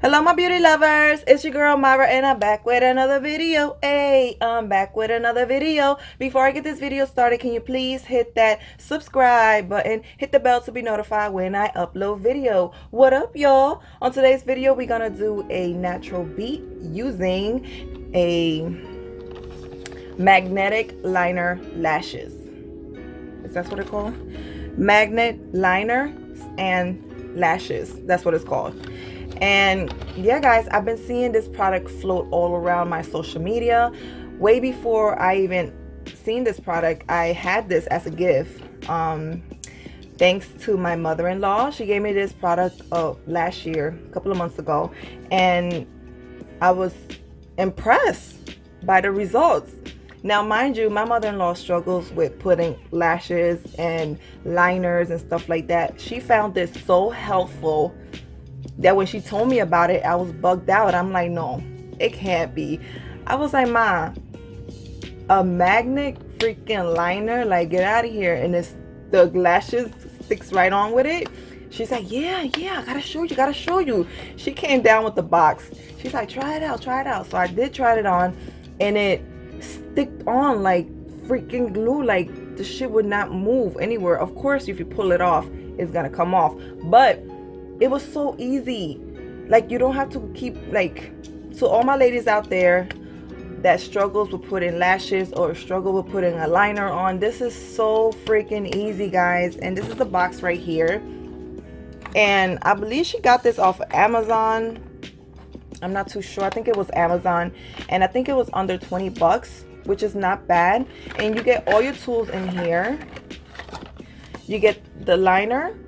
Hello my beauty lovers, it's your girl Myra and I'm back with another video. Hey, I'm back with another video. Before I get this video started, can you please hit that subscribe button, hit the bell to be notified when I upload video. What up y'all? On today's video, we're gonna do a natural beat using a magnetic liner lashes. Is that what it's called? Magnet liner and lashes. That's what it's called and yeah guys i've been seeing this product float all around my social media. Way before i even seen this product i had this as a gift. Um thanks to my mother-in-law she gave me this product uh, last year a couple of months ago. And i was impressed by the results. Now mind you my mother-in-law struggles with putting lashes and liners and stuff like that. She found this so helpful that when she told me about it, I was bugged out. I'm like, no, it can't be. I was like, Ma, a magnet freaking liner, like get out of here. And it's the lashes sticks right on with it. She's like, yeah, yeah, I gotta show you, gotta show you. She came down with the box. She's like, try it out, try it out. So I did try it on and it sticked on like freaking glue. Like the shit would not move anywhere. Of course, if you pull it off, it's gonna come off. But it was so easy. Like you don't have to keep like so all my ladies out there that struggles with putting lashes or struggle with putting a liner on this is so freaking easy guys. And this is the box right here. And I believe she got this off of Amazon. I'm not too sure. I think it was Amazon. And I think it was under 20 bucks which is not bad. And you get all your tools in here. You get the liner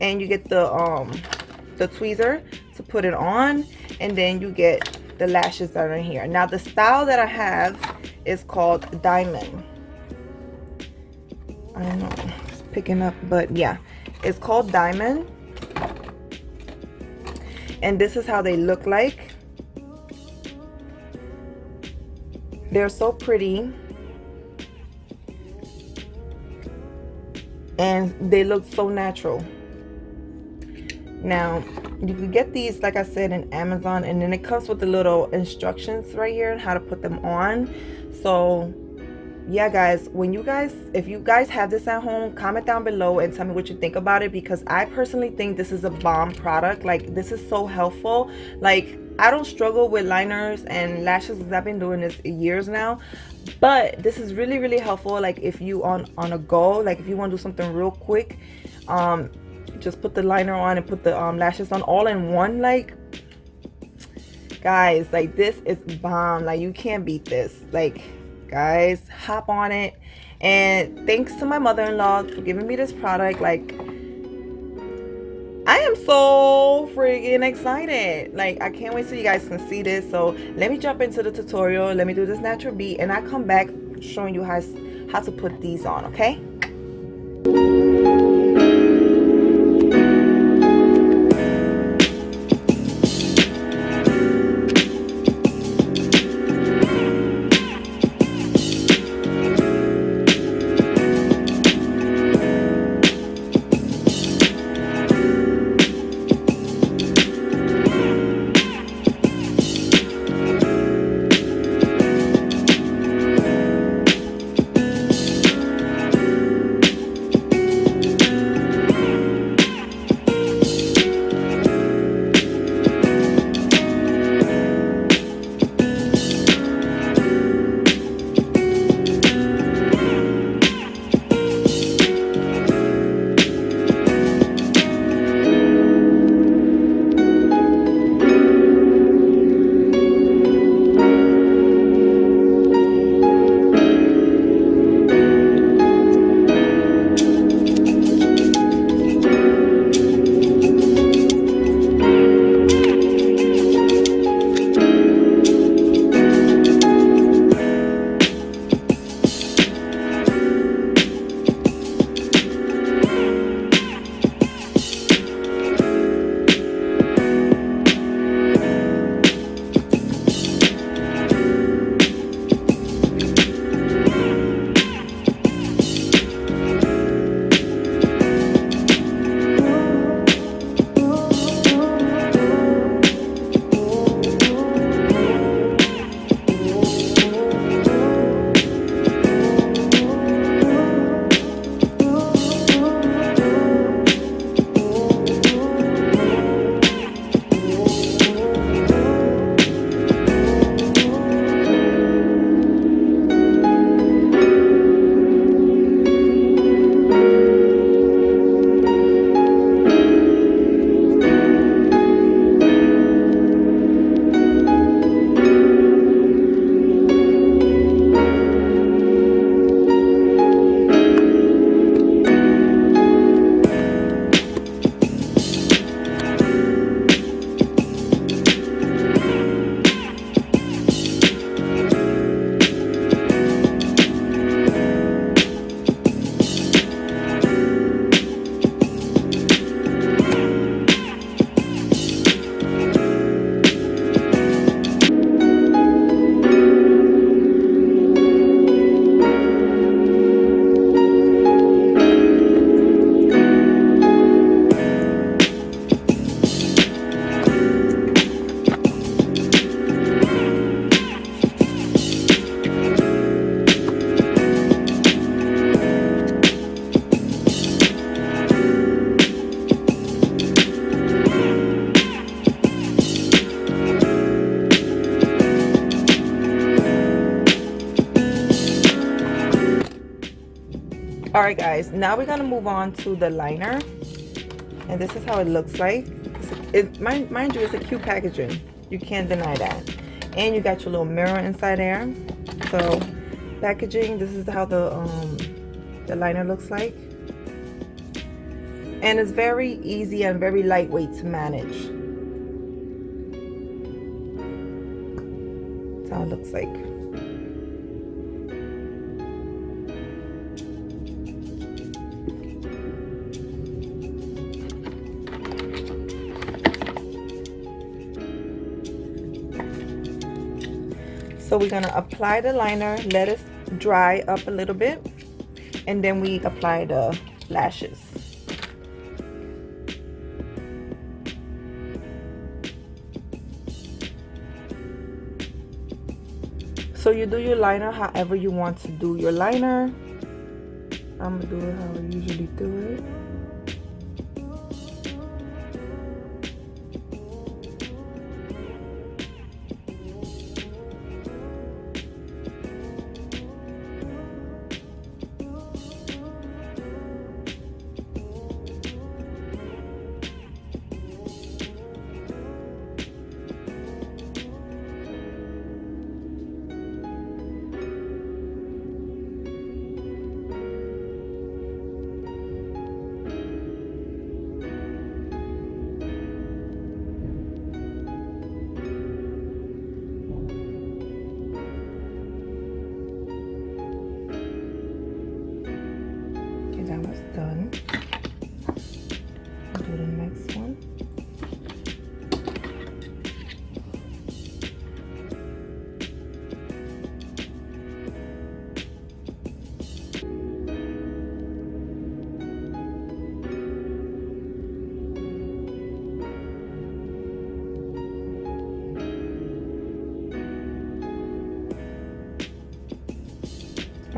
and you get the um the tweezer to put it on and then you get the lashes that are in here. Now the style that I have is called diamond. I don't know it's picking up but yeah it's called diamond. And this is how they look like. They're so pretty. And they look so natural now you can get these like i said in amazon and then it comes with the little instructions right here on how to put them on. So yeah guys when you guys if you guys have this at home comment down below and tell me what you think about it because i personally think this is a bomb product. Like this is so helpful. Like i don't struggle with liners and lashes because i've been doing this years now but this is really really helpful. Like if you on on a go like if you want to do something real quick um just put the liner on and put the um, lashes on all in one like guys like this is bomb. Like you can't beat this. Like guys hop on it. And thanks to my mother-in-law for giving me this product. Like I am so freaking excited. Like I can't wait so you guys can see this. So let me jump into the tutorial. Let me do this natural beat. And I come back showing you how, how to put these on okay guys now we're gonna move on to the liner. And this is how it looks like. It mind, mind you it's a cute packaging. You can't deny that. And you got your little mirror inside there. So packaging this is how the um the liner looks like. And it's very easy and very lightweight to manage. That's how it looks like So we're gonna apply the liner, let it dry up a little bit, and then we apply the lashes. So you do your liner however you want to do your liner. I'm gonna do it how I usually do it.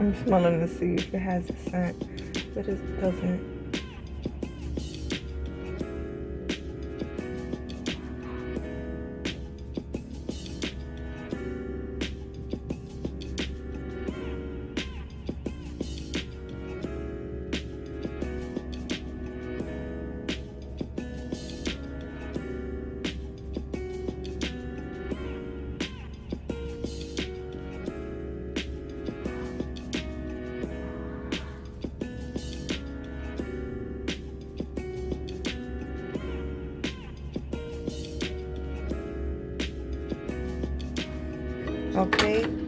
I'm smelling to see if it has a scent, but it doesn't.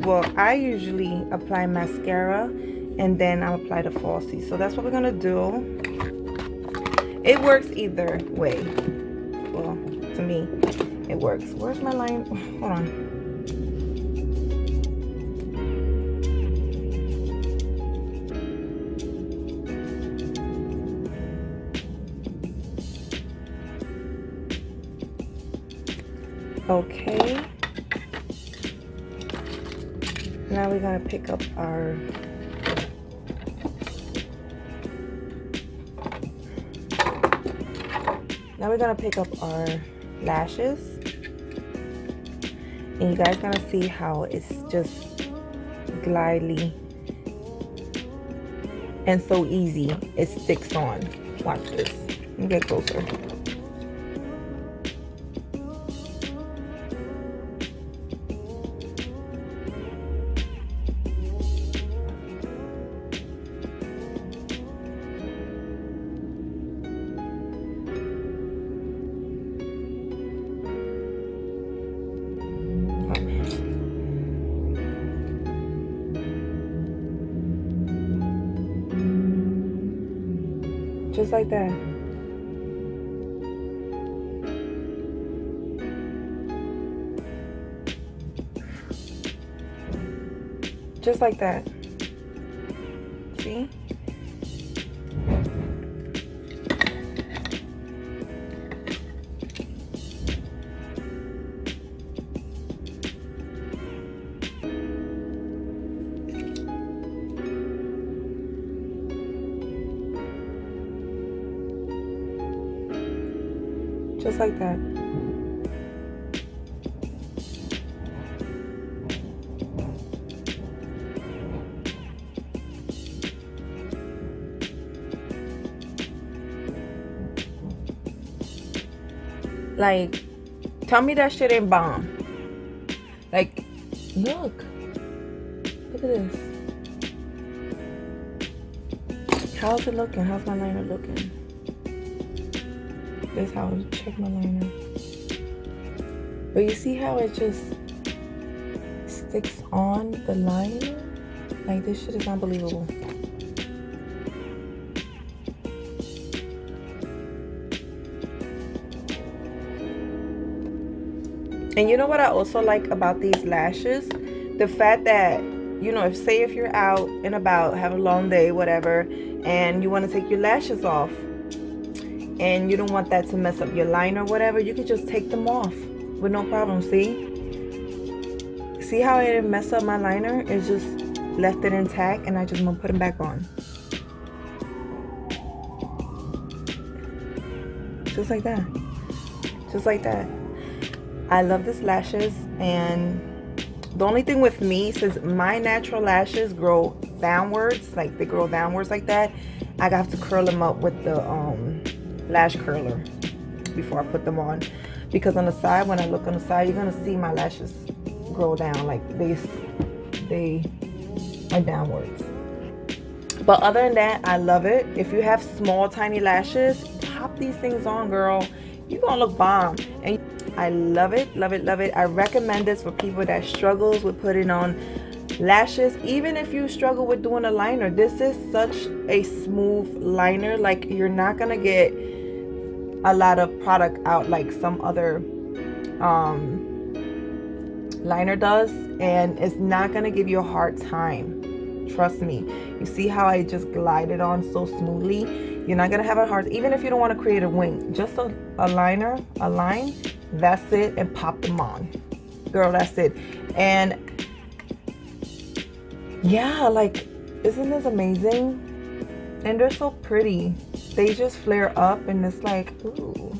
Well I usually apply mascara and then I apply the falsies. So that's what we're gonna do. It works either way. Well to me it works. Where's my line? Hold on. Okay now we're gonna pick up our now we're gonna pick up our lashes. And you guys gonna see how it's just glidely and so easy. It sticks on. Watch this. Get closer just like that. Just like that. Just like that. Like, tell me that shit ain't bomb. Like, look. Look at this. How's it looking? How's my liner looking? This how I check my liner. But you see how it just sticks on the liner? Like this shit is unbelievable. And you know what I also like about these lashes? The fact that, you know, if say if you're out and about, have a long day, whatever, and you want to take your lashes off, and you don't want that to mess up your line or whatever, you can just take them off with no problem, see? See how it didn't mess up my liner? It just left it intact and I just to put them back on. Just like that. Just like that. I love these lashes and the only thing with me since my natural lashes grow downwards like they grow downwards like that I have to curl them up with the um, lash curler before I put them on because on the side when I look on the side you're gonna see my lashes grow down like they they are downwards but other than that I love it if you have small tiny lashes pop these things on girl you're gonna look bomb and I love it, love it, love it. I recommend this for people that struggles with putting on lashes. Even if you struggle with doing a liner, this is such a smooth liner. Like you're not gonna get a lot of product out like some other um, liner does. And it's not gonna give you a hard time. Trust me. You see how I just glided on so smoothly? You're not gonna have a hard, even if you don't wanna create a wing, just a, a liner, a line, that's it and pop them on girl that's it and yeah like isn't this amazing and they're so pretty they just flare up and it's like ooh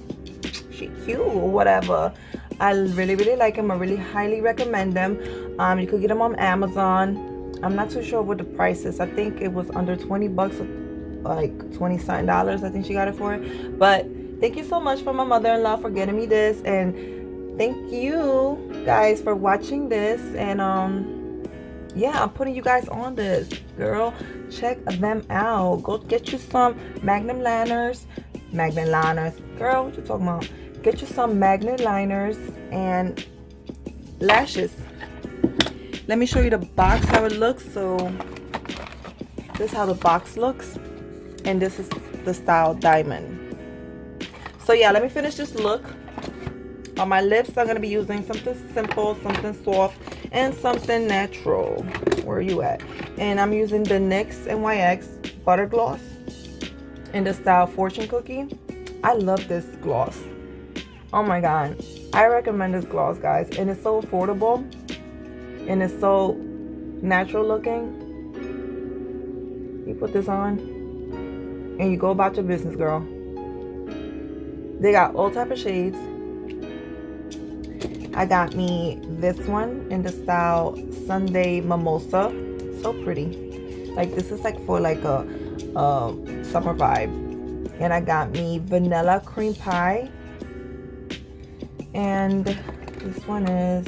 she cute or whatever. I really really like them. I really highly recommend them. Um you could get them on amazon. I'm not too sure what the price is. I think it was under 20 bucks like 20 something dollars i think she got it for. It but thank you so much for my mother-in-law for getting me this. And thank you guys for watching this. And um yeah i'm putting you guys on this girl. Check them out. Go get you some magnum liners. Magnet liners. Girl what you talking about? Get you some magnet liners and lashes. Let me show you the box how it looks. So this is how the box looks. And this is the style diamond. So yeah, let me finish this look. On my lips, I'm going to be using something simple, something soft, and something natural. Where are you at? And I'm using the NYX NYX Butter Gloss in the style Fortune Cookie. I love this gloss. Oh my god. I recommend this gloss, guys. And it's so affordable. And it's so natural looking. You put this on and you go about your business, girl. They got all type of shades. I got me this one in the style Sunday Mimosa. So pretty. Like this is like for like a, a summer vibe. And I got me vanilla cream pie. And this one is,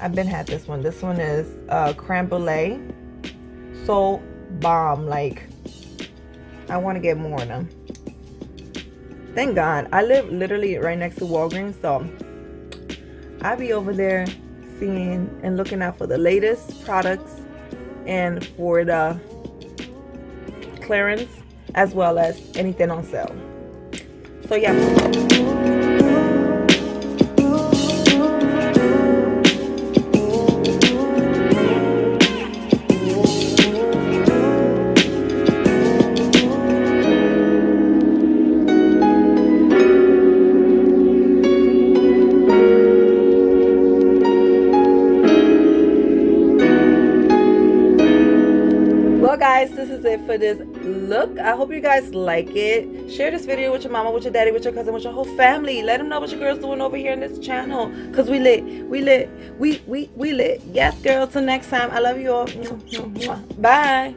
I've been had this one. This one is uh, creme brulee. So bomb. Like, I want to get more of them thank God. I live literally right next to Walgreens, so I be over there seeing and looking out for the latest products and for the clearance as well as anything on sale. So yeah. For this look. I hope you guys like it. Share this video with your mama with your daddy with your cousin with your whole family. Let them know what your girl's doing over here in this channel. Because we lit we lit we we we lit. Yes girl till next time. I love you all. Bye